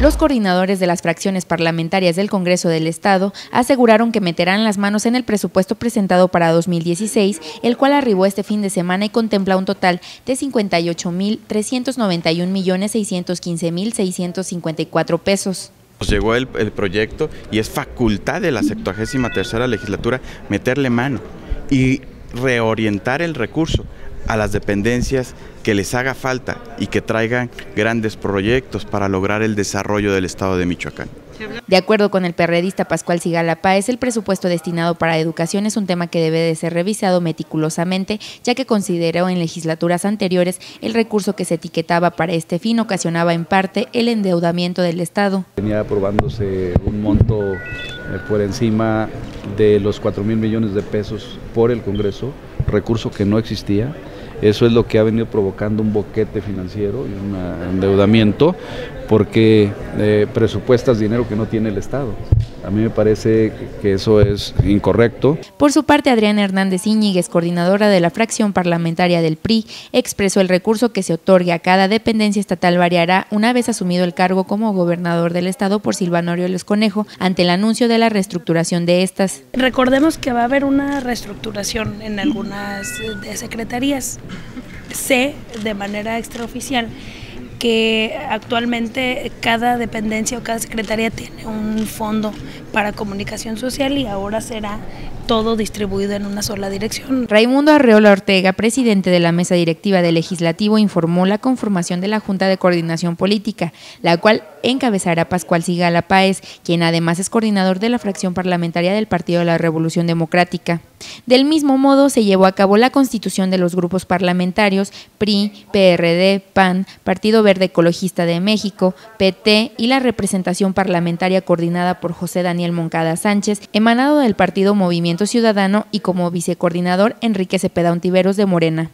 Los coordinadores de las fracciones parlamentarias del Congreso del Estado aseguraron que meterán las manos en el presupuesto presentado para 2016, el cual arribó este fin de semana y contempla un total de 58.391.615.654 pesos. Nos llegó el, el, proyecto y es facultad de la 73 legislatura meterle mano y reorientar el recurso a las dependencias que les haga falta y que traigan grandes proyectos para lograr el desarrollo del Estado de Michoacán. De acuerdo con el perredista Pascual Sigala Páez, el presupuesto destinado para educación es un tema que debe de ser revisado meticulosamente, ya que consideró en legislaturas anteriores el recurso que se etiquetaba para este fin ocasionaba en parte el endeudamiento del Estado. Venía aprobándose un monto eh, por encima de los 4 mil millones de pesos por el Congreso, recurso que no existía eso es lo que ha venido provocando un boquete financiero y un endeudamiento porque eh, presupuestas dinero que no tiene el Estado. A mí me parece que eso es incorrecto. Por su parte, Adriana Hernández Íñiguez, coordinadora de la fracción parlamentaria del PRI, expresó el recurso que se otorgue a cada dependencia estatal variará una vez asumido el cargo como gobernador del Estado por Silvano Aureoles Conejo ante el anuncio de la reestructuración de estas. Recordemos que va a haber una reestructuración en algunas de secretarías. Sé de manera extraoficial que actualmente cada dependencia o cada secretaría tiene un fondo para comunicación social y ahora será todo distribuido en una sola dirección. Raimundo Arreola Ortega, presidente de la mesa directiva del legislativo, informó la conformación de la Junta de Coordinación Política, la cual encabezará Pascual Sigala Páez, quien además es coordinador de la fracción parlamentaria del Partido de la Revolución Democrática. Del mismo modo, se llevó a cabo la constitución de los grupos parlamentarios PRI, PRD, PAN, Partido Verde Ecologista de México, PT y la representación parlamentaria coordinada por José Daniel Moncada Sánchez, emanado del Partido Ciudadano y como vicecoordinador Enrique Cepeda Ontiveros de Morena.